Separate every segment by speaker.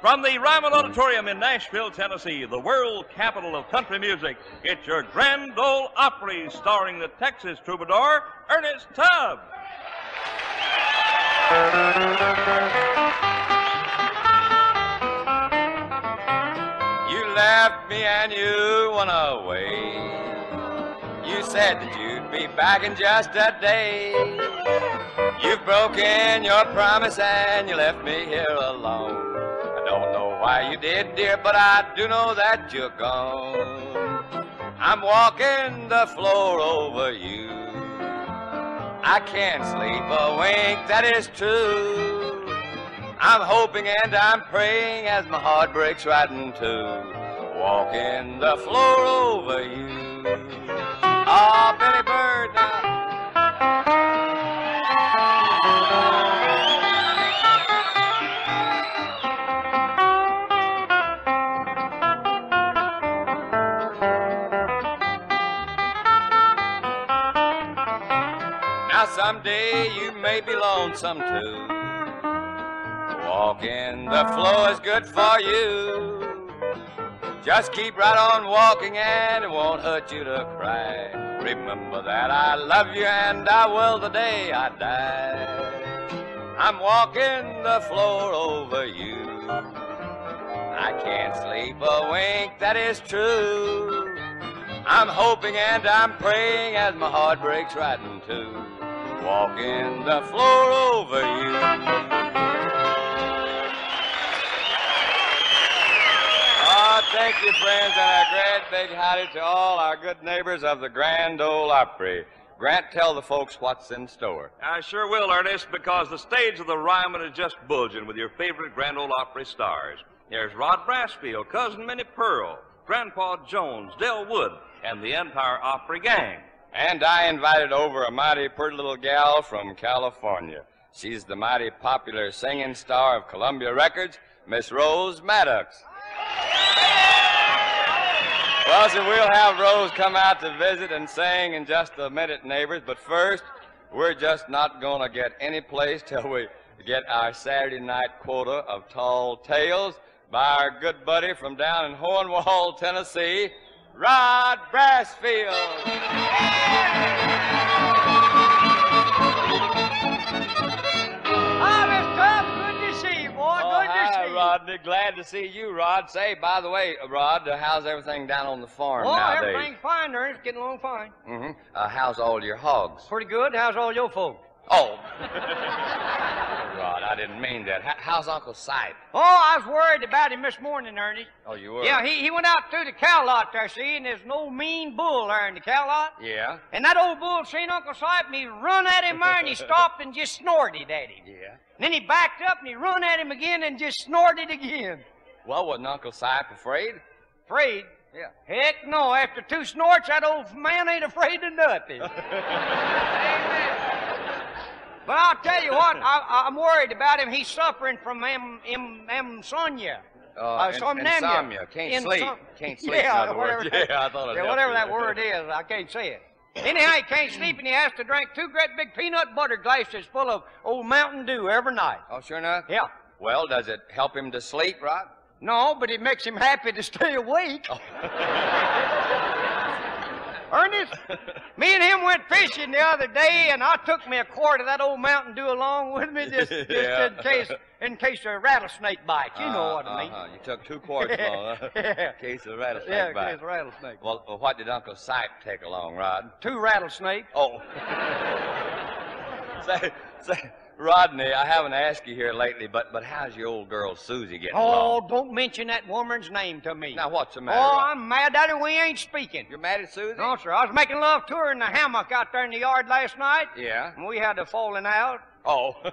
Speaker 1: From the Ryman Auditorium in Nashville, Tennessee, the world capital of country music, it's your Grand Ole Opry starring the Texas troubadour, Ernest Tubb.
Speaker 2: You left me and you went away. You said that you'd be back in just a day. You've broken your promise and you left me here alone. Why you did, dear, but I do know that you're gone. I'm walking the floor over you. I can't sleep a wink, that is true. I'm hoping and I'm praying as my heart breaks right in two. Walking the floor over you. Ah, Billy Byrd someday you may be lonesome too. Walking the floor is good for you. Just keep right on walking and it won't hurt you to cry. Remember that I love you and I will the day I die. I'm walking the floor over you. I can't sleep a wink, that is true. I'm hoping and I'm praying as my heart breaks right in two. Walking the floor over you. Ah, thank you, friends, and a great big howdy to all our good neighbors of the Grand Ole Opry. Grant, tell the folks what's in store.
Speaker 1: I sure will, Ernest, because the stage of the Ryman is just bulging with your favorite Grand Ole Opry stars. There's Rod Brasfield, Cousin Minnie Pearl, Grandpa Jones, Del Wood, and the Empire Opry Gang.
Speaker 2: And I invited over a mighty pretty little gal from California. She's the mighty popular singing star of Columbia Records, Miss Rose Maddox. Well, so we'll have Rose come out to visit and sing in just a minute, neighbors. But first, we're just not going to get any place till we get our Saturday night quota of tall tales by our good buddy from down in Hohenwald, Tennessee, Rod
Speaker 3: Brasfield. Miss Tubb. Good to see you, boy.
Speaker 2: Oh,
Speaker 3: Good to
Speaker 2: hi,
Speaker 3: see you.
Speaker 2: Rodney. Glad to see you, Rod. Say, by the way, Rod, uh, how's everything down on the farm
Speaker 3: Oh,
Speaker 2: nowadays?
Speaker 3: everything's fine, Ernest. Getting along fine.
Speaker 2: Mm-hmm. Uh, how's all your hogs?
Speaker 3: Pretty good. How's all your folks?
Speaker 2: Oh. Rod, I didn't mean that. H- how's Uncle Sipe?
Speaker 3: Oh, I was worried about him this morning, Ernie.
Speaker 2: Oh, you were?
Speaker 3: Yeah, he, he went out through the cow lot there, see, and there's no mean bull there in the cow lot.
Speaker 2: Yeah?
Speaker 3: And that old bull seen Uncle Sipe, and he run at him there, and he stopped and just snorted at him.
Speaker 2: Yeah.
Speaker 3: And then he backed up, and he run at him again and just snorted again.
Speaker 2: Well, wasn't Uncle Sipe afraid?
Speaker 3: Afraid?
Speaker 2: Yeah.
Speaker 3: Heck no. After two snorts, that old man ain't afraid of nothing. But I'll tell you what, I, I'm worried about him. He's suffering from insomnia.
Speaker 2: Uh,
Speaker 3: somnamnia.
Speaker 2: insomnia. Can't sleep. Can't sleep,
Speaker 3: Yeah,
Speaker 2: in other words.
Speaker 3: whatever,
Speaker 2: Yeah, I thought
Speaker 3: yeah, whatever that word is, I can't say it. Anyhow, he can't sleep, and he has to drink two great big peanut butter glasses full of old Mountain Dew every night.
Speaker 2: Oh, sure enough?
Speaker 3: Yeah.
Speaker 2: Well, does it help him to sleep, Rod?
Speaker 3: No, but it makes him happy to stay awake.
Speaker 2: Oh.
Speaker 3: Ernest, me and him went fishing the other day, and I took me a quart of that old Mountain Dew along with me just, just
Speaker 2: Yeah.
Speaker 3: in case in case a rattlesnake bites. You know what I mean.
Speaker 2: Uh-huh. You took two quarts along, huh?
Speaker 3: Yeah.
Speaker 2: In case of rattlesnake
Speaker 3: Yeah, in
Speaker 2: bite.
Speaker 3: case of rattlesnake.
Speaker 2: Well, well, what did Uncle Sipe take along, Rod?
Speaker 3: Two rattlesnakes.
Speaker 2: Oh. say, say, Rodney, I haven't asked you here lately, but but how's your old girl Susie getting
Speaker 3: Oh,
Speaker 2: along?
Speaker 3: don't mention that woman's name to me.
Speaker 2: Now, what's the matter?
Speaker 3: oh? I'm mad at her. We ain't speaking.
Speaker 2: You're mad at Susie?
Speaker 3: No, sir. I was making love to her in the hammock out there in the yard last night,
Speaker 2: Yeah.
Speaker 3: and we had a falling out.
Speaker 2: Oh.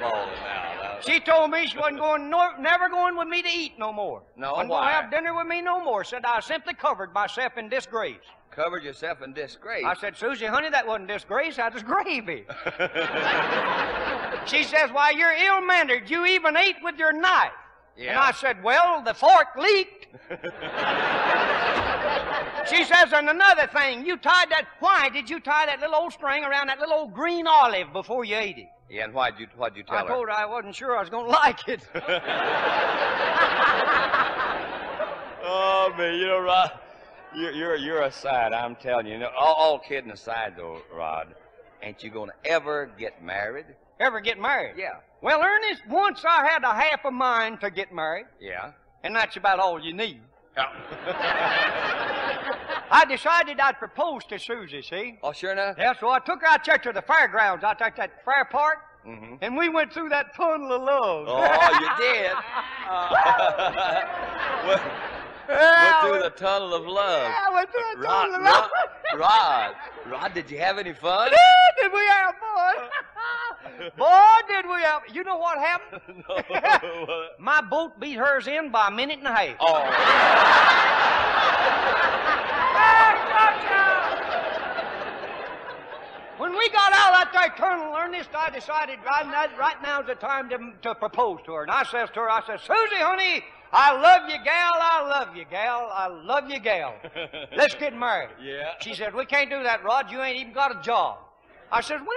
Speaker 2: Falling out.
Speaker 3: She told me she wasn't going, no, never going with me to eat no more.
Speaker 2: No,
Speaker 3: wasn't
Speaker 2: why?
Speaker 3: going to have dinner with me no more. Said I simply covered myself in disgrace.
Speaker 2: Covered yourself in disgrace.
Speaker 3: I said, Susie, honey, that wasn't disgrace. That was gravy. she says, Why, you're ill mannered. You even ate with your knife. And I said, Well, the fork leaked. she says, And another thing, you tied that. Why did you tie that little old string around that little old green olive before you ate it?
Speaker 2: Yeah, and why'd you, why'd you tell
Speaker 3: I
Speaker 2: her?
Speaker 3: told her I wasn't sure I was going to like it.
Speaker 2: Oh, man, you know, Rod, you're, you're, you're a sight, I'm telling you. all, all kidding aside, though, Rod, ain't you going to ever get married?
Speaker 3: Ever get married?
Speaker 2: Yeah.
Speaker 3: Well, Ernest, once I had a half a mind to get married,
Speaker 2: Yeah?
Speaker 3: and that's about all you need.
Speaker 2: Yeah.
Speaker 3: I decided I'd propose to Susie, see?
Speaker 2: oh, sure enough?
Speaker 3: Yeah, so I took her out there to the fairgrounds, out there at that fair park,
Speaker 2: Mm-hmm.
Speaker 3: and we went through that tunnel of love.
Speaker 2: Oh, you did? went, went through the tunnel of love.
Speaker 3: Yeah, went through
Speaker 2: Rod,
Speaker 3: tunnel of
Speaker 2: Rod,
Speaker 3: love.
Speaker 2: Rod, Rod, did you have any fun?
Speaker 3: did we have fun? Boy, did we have. You know what happened?
Speaker 2: no.
Speaker 3: My boat beat hers in by a minute and a half.
Speaker 2: Oh,
Speaker 3: When we got out of that tunnel, Ernest, I decided right, now, right now's the time to, to propose to her. And I says to her, I says, Susie, honey, I love you, gal. I love you, gal. I love you, gal. Let's get married.
Speaker 2: yeah.
Speaker 3: She said, We can't do that, Rod. You ain't even got a job. I said, Well,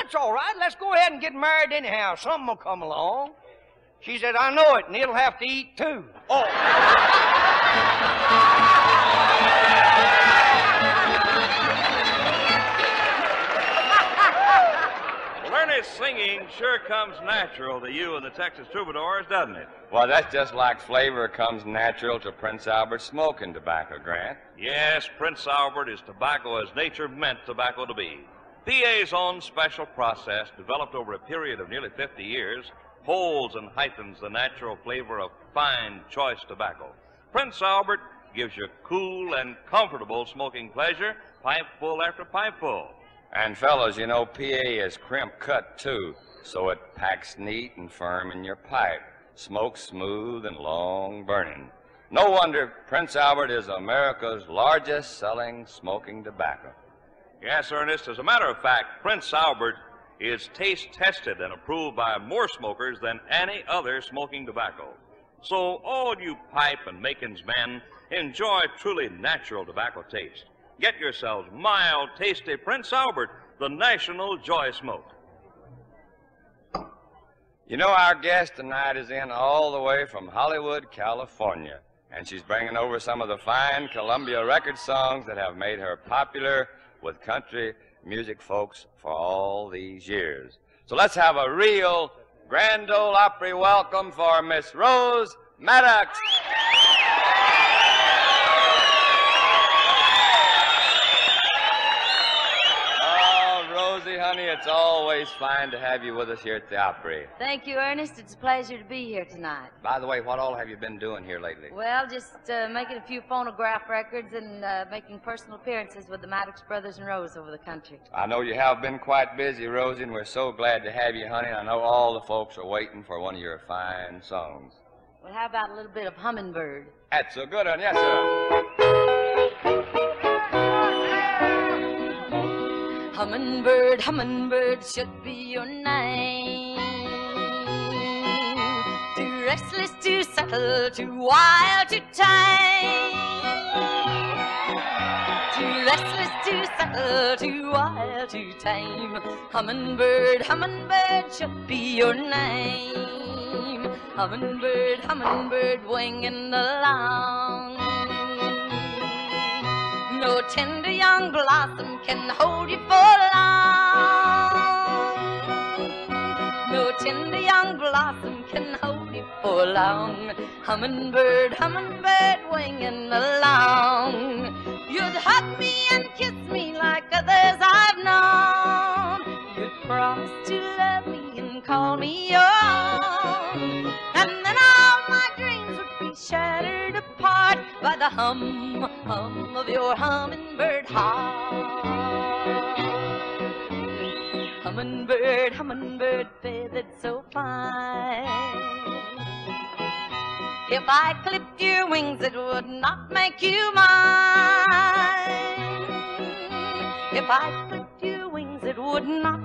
Speaker 3: that's all right. Let's go ahead and get married anyhow. Something will come along. She said, I know it, and it'll have to eat too.
Speaker 1: Well, oh. Ernest singing sure comes natural to you and the Texas Troubadours, doesn't it?
Speaker 2: Well, that's just like flavor comes natural to Prince Albert smoking tobacco, Grant.
Speaker 1: Yes, Prince Albert is tobacco as nature meant tobacco to be. PA's own special process, developed over a period of nearly 50 years, holds and heightens the natural flavor of fine, choice tobacco. Prince Albert gives you cool and comfortable smoking pleasure, pipeful after pipeful.
Speaker 2: And fellows, you know, PA is crimp cut too, so it packs neat and firm in your pipe. Smokes smooth and long burning. No wonder Prince Albert is America's largest selling smoking tobacco.
Speaker 1: Yes, Ernest. As a matter of fact, Prince Albert is taste tested and approved by more smokers than any other smoking tobacco. So, all you pipe and makings men, enjoy truly natural tobacco taste. Get yourselves mild, tasty Prince Albert, the national joy smoke.
Speaker 2: You know, our guest tonight is in all the way from Hollywood, California, and she's bringing over some of the fine Columbia record songs that have made her popular with country music folks for all these years. So let's have a real Grand Ole Opry welcome for Miss Rose Maddox. Rosie, honey, it's always fine to have you with us here at the Opry.
Speaker 4: Thank you, Ernest. It's a pleasure to be here tonight.
Speaker 2: By the way, what all have you been doing here lately?
Speaker 4: Well, just uh, making a few phonograph records and uh, making personal appearances with the Maddox Brothers and Rose over the country.
Speaker 2: I know you have been quite busy, Rosie, and we're so glad to have you, honey. I know all the folks are waiting for one of your fine songs.
Speaker 4: Well, how about a little bit of Hummingbird?
Speaker 2: That's a good one, yes, sir.
Speaker 4: Hummingbird, hummingbird should be your name. Too restless to settle, too wild to tame. Too restless to settle, too wild to tame. Hummingbird, hummingbird should be your name. Hummingbird, hummingbird winging along. No tender young blossom can hold you for long. No tender young blossom can hold you for long. Hummingbird, hummingbird winging along. You'd hug me and kiss me like others I've known. You'd promise to love me and call me your the hum, hum of your hummingbird heart. Hummingbird, hummingbird, feathered so fine. If I clipped your wings, it would not make you mine. If I clipped your wings, it would not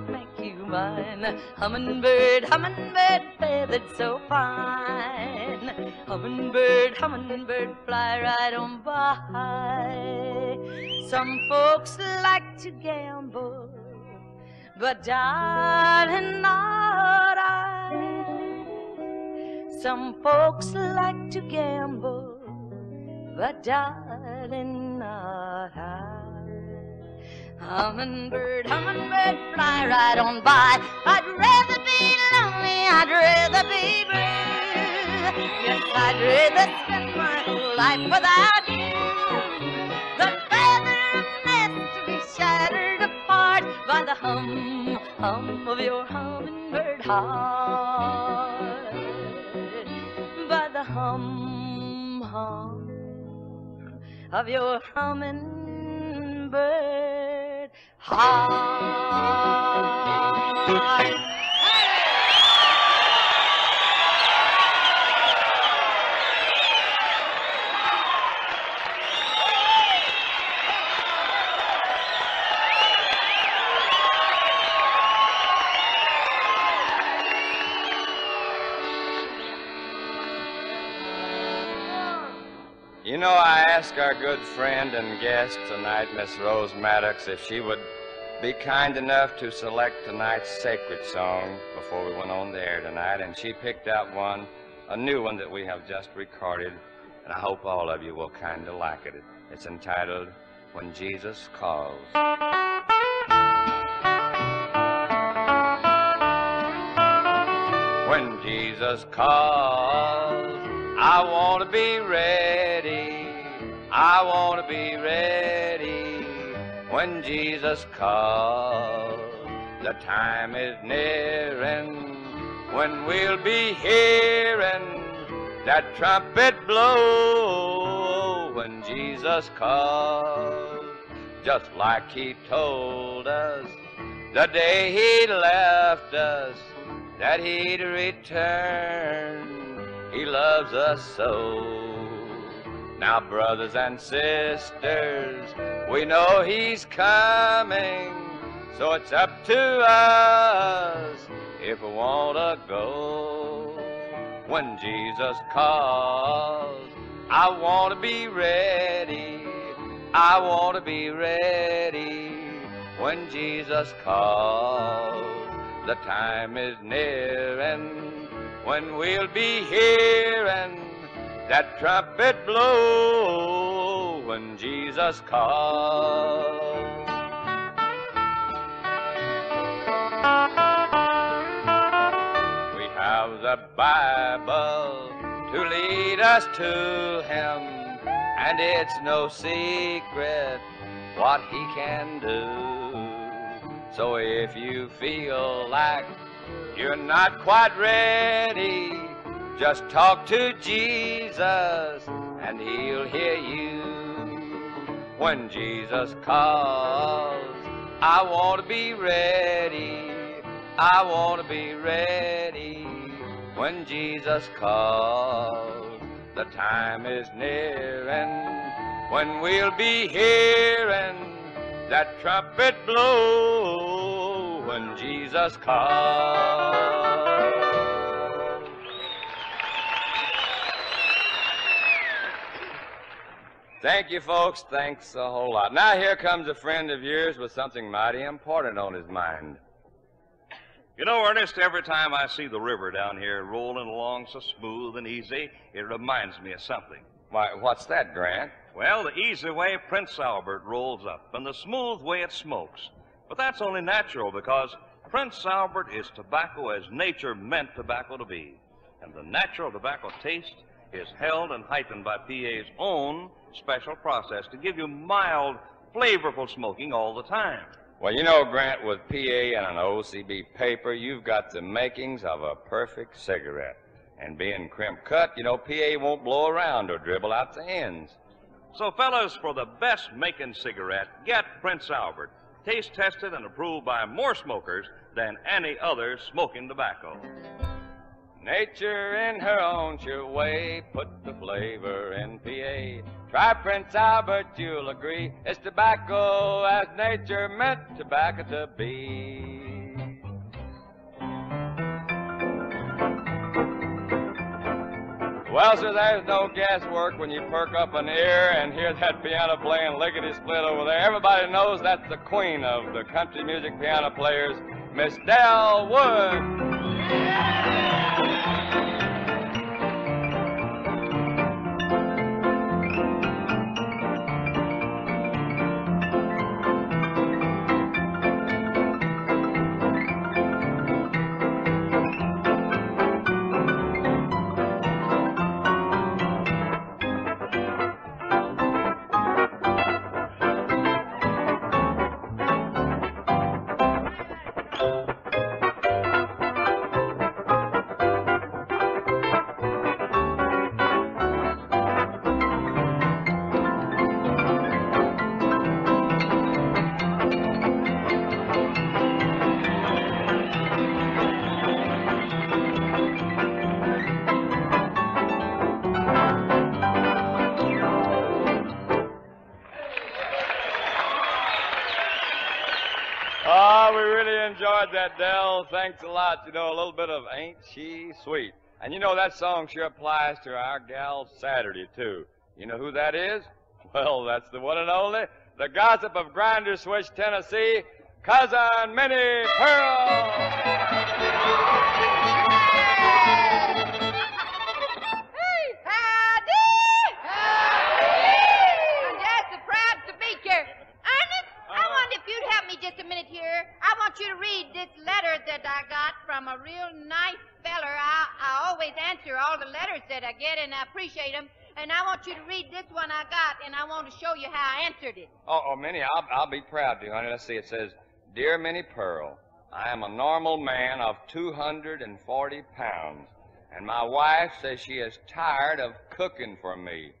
Speaker 4: mine. Hummingbird, hummingbird, feathered so fine. Hummingbird, hummingbird, fly right on by. Some folks like to gamble, but darling, not I. Some folks like to gamble, but darling, not I. Hummingbird, hummingbird, fly right on by. I'd rather be lonely, I'd rather be blue. Yes, I'd rather spend my whole life without you than feather a nest to be shattered apart by the hum, hum of your hummingbird heart. By the hum, hum of your hummingbird heart.
Speaker 2: You know, I asked our good friend and guest tonight, Miss Rose Maddox, if she would be kind enough to select tonight's sacred song before we went on the air tonight, and she picked out one, a new one that we have just recorded, and I hope all of you will kind of like it. It's entitled When Jesus Calls. When Jesus calls, I want to be ready. I want to be ready. When Jesus calls, the time is nearing when we'll be hearing that trumpet blow. When Jesus calls, just like he told us the day he left us that he'd return. He loves us so. Now, brothers and sisters, we know he's coming, so it's up to us if we want to go. When Jesus calls, I want to be ready. I want to be ready when Jesus calls. The time is near, and when we'll be hearing that trumpet blow when Jesus calls. We have the Bible to lead us to Him, and it's no secret what He can do. So if you feel like you're not quite ready, just talk to Jesus and he'll hear you. When Jesus calls, I want to be ready. I want to be ready. When Jesus calls, the time is near and when we'll be hearing that trumpet blow when Jesus calls. Thank you, folks. Thanks a whole lot. Now, here comes a friend of yours with something mighty important on his mind.
Speaker 1: You know, Ernest, every time I see the river down here rolling along so smooth and easy, it reminds me of something.
Speaker 2: Why, what's that, Grant?
Speaker 1: Well, the easy way Prince Albert rolls up, and the smooth way it smokes. But that's only natural because Prince Albert is tobacco as nature meant tobacco to be. And the natural tobacco taste is held and heightened by PA's own special process to give you mild, flavorful smoking all the time.
Speaker 2: Well, you know, Grant, with PA and an OCB paper, you've got the makings of a perfect cigarette. And being crimp cut, you know, PA won't blow around or dribble out the ends.
Speaker 1: So, fellas, for the best making cigarette, get Prince Albert. Taste tested and approved by more smokers than any other smoking tobacco.
Speaker 2: Nature in her own sure way put the flavor in PA. Try Prince Albert, you'll agree. It's tobacco as nature meant tobacco to be. Well, sir, there's no guesswork when you perk up an ear and hear that piano playing lickety split over there. Everybody knows that's the queen of the country music piano players, Miss Del Wood. Oh, Thanks a lot. You know, a little bit of Ain't She Sweet. And you know, that song sure applies to our gal Saturday, too. You know who that is? Well, that's the one and only, the gossip of Grinder Switch, Tennessee, Cousin Minnie Pearl.
Speaker 5: Want you to read this letter that I got from a real nice feller. I, I always answer all the letters that I get, and I appreciate them. And I want you to read this one I got, and I want to show you how I answered it.
Speaker 2: Oh, oh, Minnie, I'll, I'll be proud to, honey. Let's see. It says, Dear Minnie Pearl, I am a normal man of 240 pounds, and my wife says she is tired of cooking for me.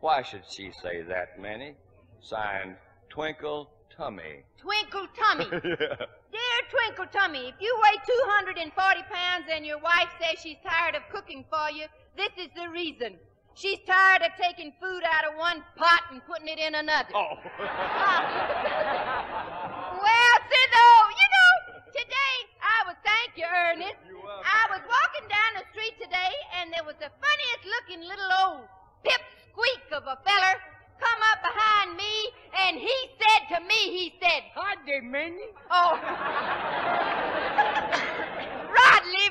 Speaker 2: Why should she say that, Minnie? Signed, Twinkle Tummy.
Speaker 5: Twinkle Tummy. Dear Twinkle Tummy, if you weigh 240 pounds and your wife says she's tired of cooking for you, this is the reason. She's tired of taking food out of one pot and putting it in another.
Speaker 2: Oh.
Speaker 5: Well, see though, you know, today I was thank you, Ernest. I was walking down the street today and there was the funniest looking little old pip squeak of a feller come up behind me and he said to me, he said,
Speaker 3: Howdy, Minnie.
Speaker 5: Oh Rodley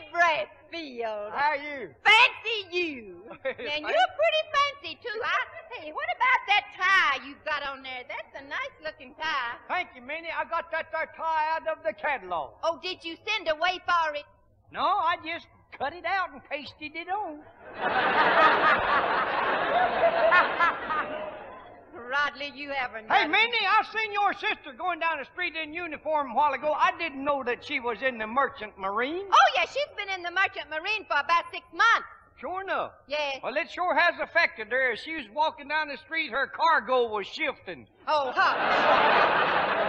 Speaker 3: How are you?
Speaker 5: Fancy you. and you're pretty fancy too. I, hey, what about that tie you've got on there? That's a nice looking tie.
Speaker 3: Thank you, Minnie. I got that there tie out of the catalog.
Speaker 5: Oh, did you send away for it?
Speaker 3: No, I just cut it out and pasted it on.
Speaker 5: Rodley, you haven't.
Speaker 3: Hey, Minnie, I seen your sister going down the street in uniform a while ago. I didn't know that she was in the Merchant Marine.
Speaker 5: Oh, yeah, she's been in the Merchant Marine for about six months.
Speaker 3: Sure enough.
Speaker 5: Yeah.
Speaker 3: Well, it sure has affected her. As she was walking down the street, her cargo was shifting.
Speaker 5: Oh, huh.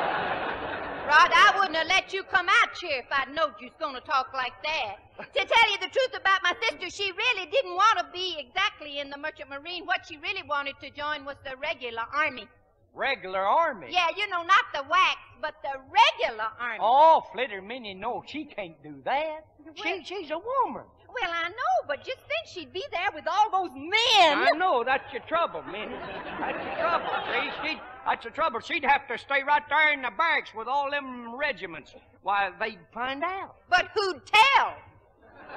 Speaker 5: Rod, I wouldn't have let you come out here if I'd known you was going to talk like that. To tell you the truth about my sister, she really didn't want to be exactly in the Merchant Marine. What she really wanted to join was the regular army.
Speaker 3: Regular army.
Speaker 5: Yeah, you know, not the WACs, but the regular army.
Speaker 3: Oh, Flitter Minnie, no, she can't do that. She, she's a woman.
Speaker 5: Well, I know, but just think she'd be there with all those men.
Speaker 3: I know, that's your trouble, Minnie. That's your trouble. See, she, that's the trouble. She'd have to stay right there in the barracks with all them regiments. Why, they'd find out.
Speaker 5: But who'd tell?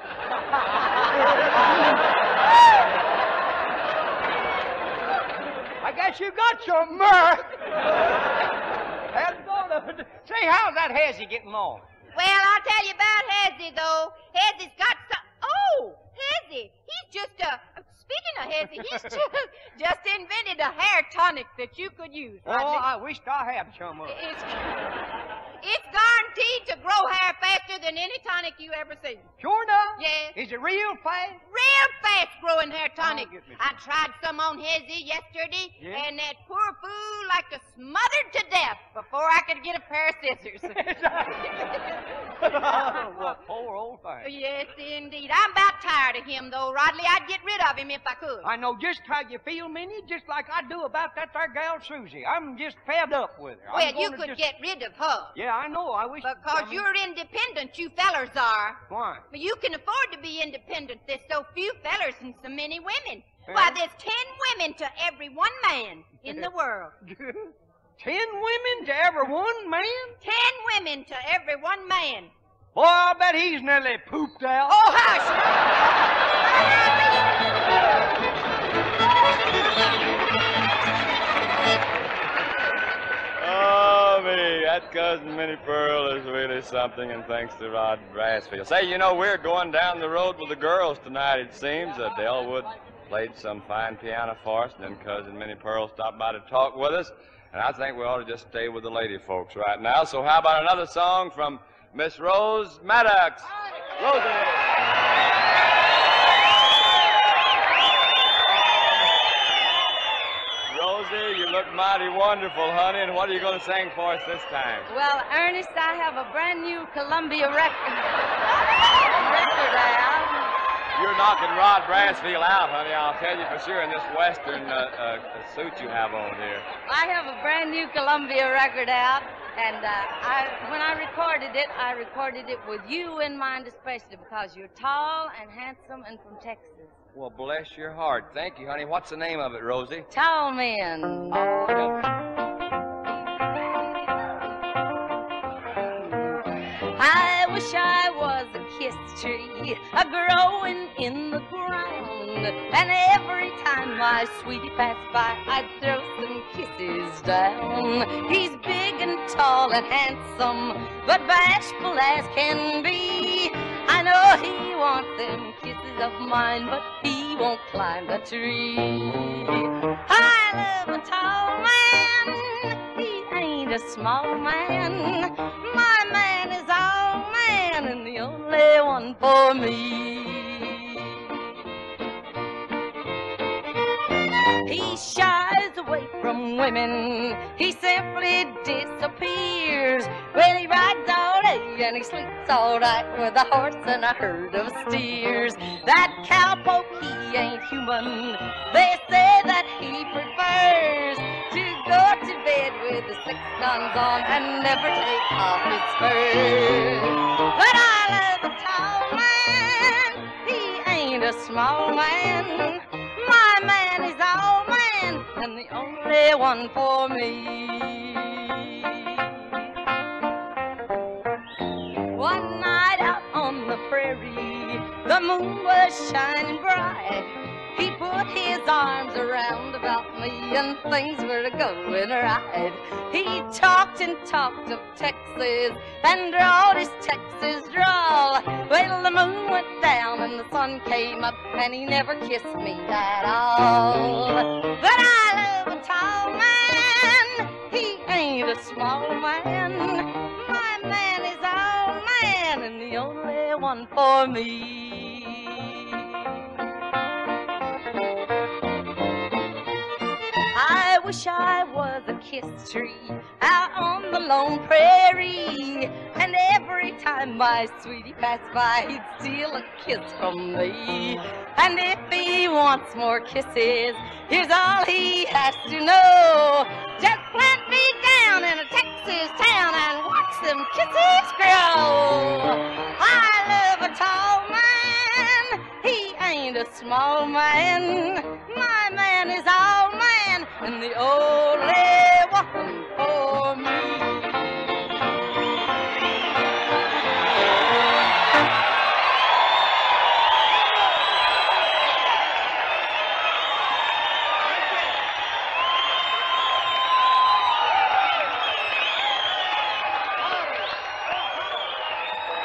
Speaker 3: I guess you got your mirth. Hadn't thought of. Say, how's that Hezzy getting along?
Speaker 5: Well, I'll tell you about Hezzy, though. Hezzy's got some. Oh, Hezzy. He's just uh Speaking of Hezzy, he's just, just invented a hair tonic that you could use.
Speaker 3: Oh,
Speaker 5: Rodney.
Speaker 3: I wished I had some of it.
Speaker 5: It's, it's guaranteed to grow hair faster than any tonic you ever seen.
Speaker 3: Sure enough?
Speaker 5: Yeah.
Speaker 3: Is it real fast?
Speaker 5: Real fast growing hair oh, tonic.
Speaker 3: Oh, me
Speaker 5: I tried some on Hezzy yesterday,
Speaker 3: Yeah?
Speaker 5: and that poor fool like to smothered to death before I could get a pair of scissors.
Speaker 3: Oh, well, poor old thing.
Speaker 5: yes, indeed. I'm about tired of him, though, Rodley. I'd get rid of him if I could.
Speaker 3: I know just how you feel, Minnie, just like I do about that there gal Susie. I'm just fed up with her.
Speaker 5: Well, you could
Speaker 3: just-
Speaker 5: get rid of her.
Speaker 3: Yeah, I know. I wish.
Speaker 5: Because
Speaker 3: I mean-
Speaker 5: you're independent, you fellers are.
Speaker 3: Why?
Speaker 5: But you can afford to be independent. There's so few fellers and so many women.
Speaker 3: Yeah.
Speaker 5: Why, there's ten women to every one man in the world.
Speaker 3: Ten women to every one man?
Speaker 5: Ten women to every one man.
Speaker 3: Boy, I bet he's nearly pooped out.
Speaker 5: Oh, hush!
Speaker 2: that cousin Minnie Pearl is really something, and thanks to Rod Brasfield. Say, you know, we're going down the road with the girls tonight, it seems. Uh, Del Wood played some fine piano for us, and then cousin Minnie Pearl stopped by to talk with us. And I think we ought to just stay with the lady folks right now. So how about another song from Miss Rose Maddox? Rosie. Look mighty wonderful, honey. And what are you going to sing for us this time?
Speaker 4: Well, Ernest, I have a brand new Columbia record, record out.
Speaker 2: You're knocking Rod Brasfield out, honey. I'll tell you for sure in this western uh, uh, suit you have on here.
Speaker 4: I have a brand new Columbia record out, and uh, I, when I recorded it, I recorded it with you in mind, especially because you're tall and handsome and from Texas.
Speaker 2: Well, bless your heart. Thank you, honey. What's the name of it, Rosie?
Speaker 4: Tall men. I wish I was a kiss tree, a growing in the ground. And every time my sweetie passed by, I'd throw some kisses down. He's big and tall and handsome, but bashful as can be. I know he wants them of mine, but he won't climb the tree. I love a tall man. He ain't a small man. My man is all man and the only one for me. He shies away from women. He simply disappears. when he rides all day and he sleeps all night with a horse and a herd of steers. That cowpoke, he ain't human. They say that he prefers to go to bed with the six guns on and never take off his spurs. But I love a tall man. He ain't a small man. My man is all man and the only one for me. The moon was shining bright. He put his arms around about me and things were going right. He talked and talked of Texas and drawled his Texas drawl. Well, the moon went down and the sun came up and he never kissed me at all. But I love a tall man. He ain't a small man. My man is all man and the only one for me. Wish I was a kiss tree out on the lone prairie. And every time my sweetie passed by, he'd steal a kiss from me. And if he wants more kisses, here's all he has to know. Just plant me down in a Texas town and watch them kisses grow. I love a tall man. He ain't a small man. My man is all man and the only one for.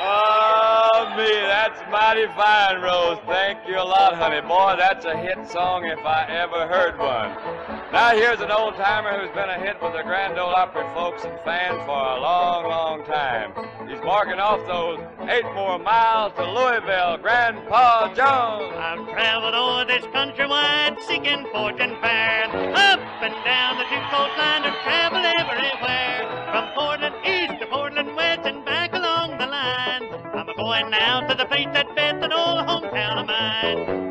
Speaker 2: Oh, me, that's mighty fine, Rose. Thank you a lot, honey. Boy, that's a hit song if I ever heard one. Now, here's an old timer who's been a hit with the Grand Ole Opry folks and fans for a long, long time. He's marking off those eight more miles to Louisville, Grandpa Jones.
Speaker 6: I've traveled o'er this country wide, seeking fortune fair. Up and down the two coast line to travel everywhere. From Portland east to Portland west and back along the line. I'm a going now to the place that fits an old hometown of mine.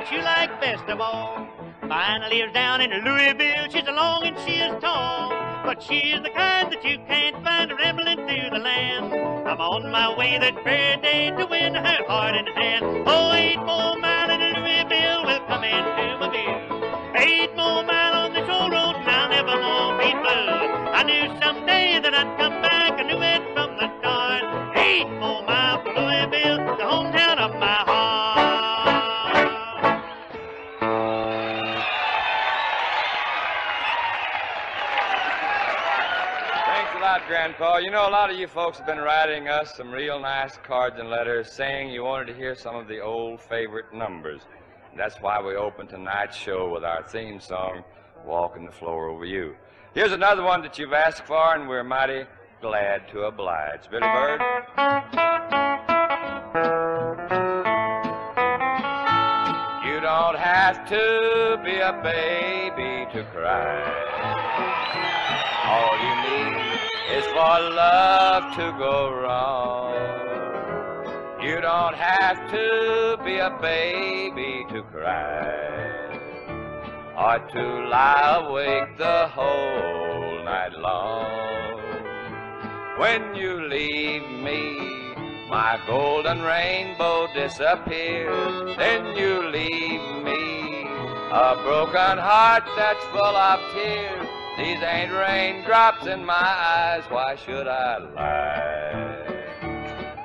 Speaker 6: That you like best of all. Finally, lives down in Louisville. She's long and she is tall. But she is the kind that you can't find rambling through the land. I'm on my way that very day to win her heart and hand. Oh, eight more miles in Louisville will come into my view. Eight more miles on this old road and I'll never more be blue. I knew someday that I'd come back. I knew it from the start. Eight more miles from Louisville, the hometown
Speaker 2: Grandpa. You know, a lot of you folks have been writing us some real nice cards and letters saying you wanted to hear some of the old favorite numbers. That's why we opened tonight's show with our theme song, Walking the Floor Over You. Here's another one that you've asked for, and we're mighty glad to oblige. Billy Byrd? You don't have to be a baby to cry. All you need is for love to go wrong. You don't have to be a baby to cry or to lie awake the whole night long. When you leave me, my golden rainbow disappears. Then you leave me a broken heart that's full of tears. These ain't raindrops in my eyes, why should I lie?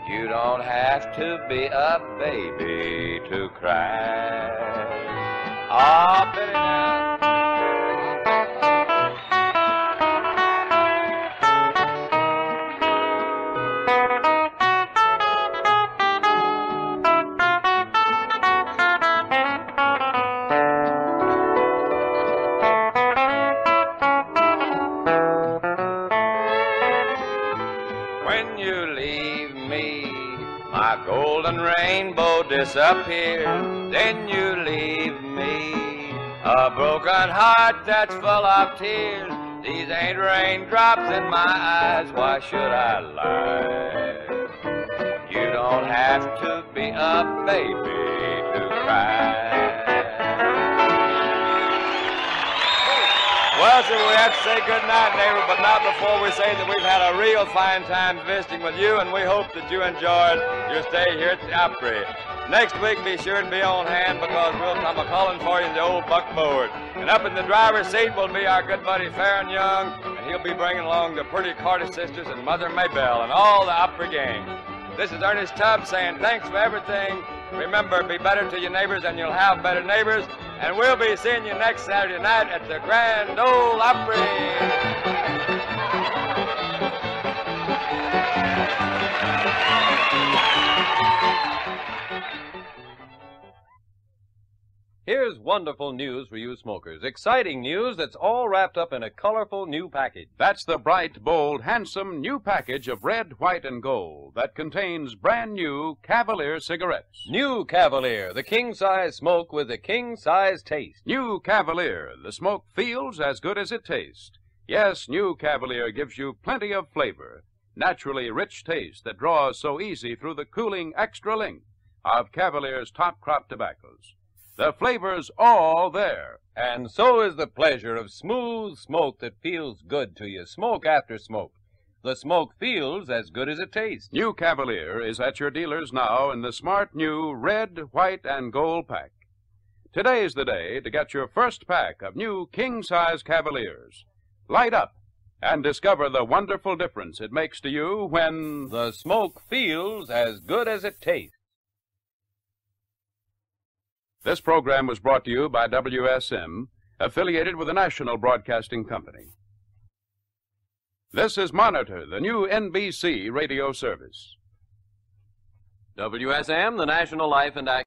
Speaker 2: You don't have to be a baby to cry. Ah, Billy rainbow disappears. Then you leave me a broken heart that's full of tears. These ain't raindrops in my eyes, why should I lie? You don't have to be a baby to cry. Well, so we have to say good night, neighbor, but not before we say that we've had a real fine time visiting with you, and we hope that you enjoyed your stay here at the Opry. Next week, be sure to be on hand because we'll come a calling for you in the old buckboard. And up in the driver's seat will be our good buddy Faron Young, and he'll be bringing along the pretty Carter sisters and Mother Maybelle and all the Opry gang. This is Ernest Tubbs saying thanks for everything. Remember, be better to your neighbors and you'll have better neighbors. And we'll be seeing you next Saturday night at the Grand Ole Opry.
Speaker 7: Here's wonderful news for you smokers. Exciting news that's all wrapped up in a colorful new package.
Speaker 8: That's the bright, bold, handsome new package of red, white, and gold that contains brand new Cavalier cigarettes.
Speaker 7: New Cavalier, the king size smoke with the king size taste.
Speaker 8: New Cavalier, the smoke feels as good as it tastes. Yes, new Cavalier gives you plenty of flavor, naturally rich taste that draws so easy through the cooling extra length of Cavalier's top crop tobaccos. The flavor's all there.
Speaker 7: And so is the pleasure of smooth smoke that feels good to you, smoke after smoke. The smoke feels as good as it tastes.
Speaker 8: New Cavalier is at your dealers now in the smart new red, white, and gold pack. Today's the day to get your first pack of new king size Cavaliers. Light up and discover the wonderful difference it makes to you when
Speaker 7: The smoke feels as good as it tastes.
Speaker 8: This program was brought to you by WSM, affiliated with the National Broadcasting Company. This is Monitor, the new NBC radio service.
Speaker 7: WSM, the National Life and Act.